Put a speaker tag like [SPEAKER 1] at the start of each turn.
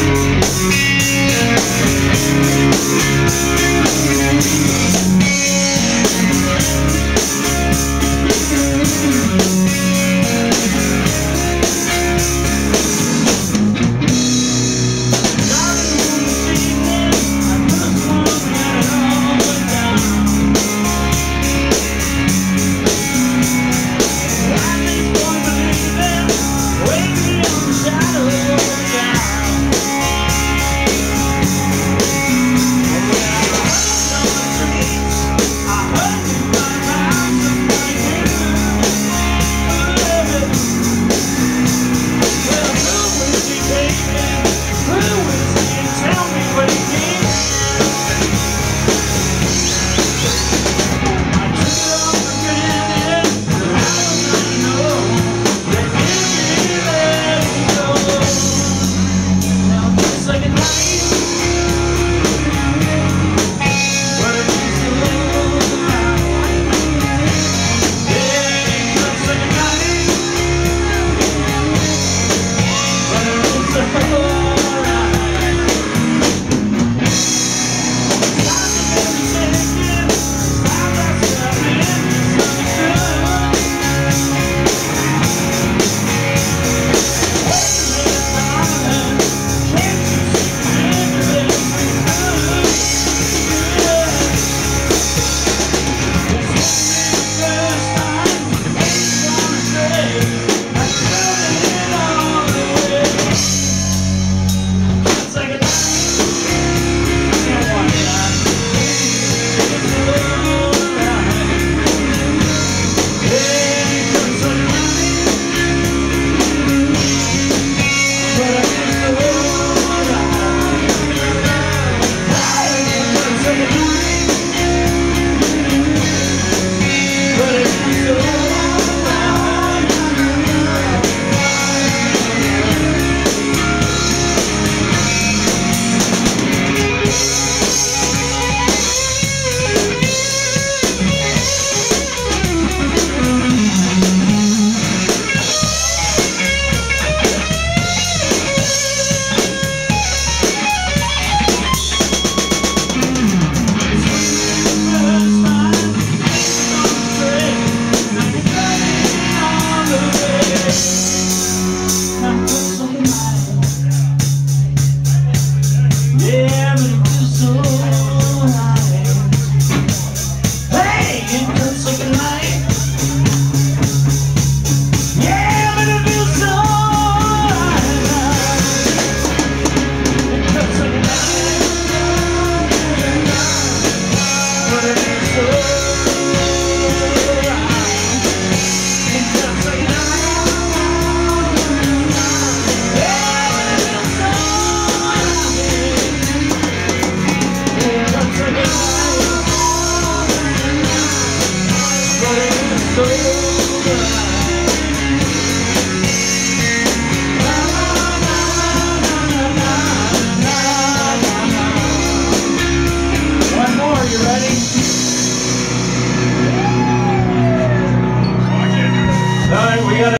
[SPEAKER 1] Música damn and so ready?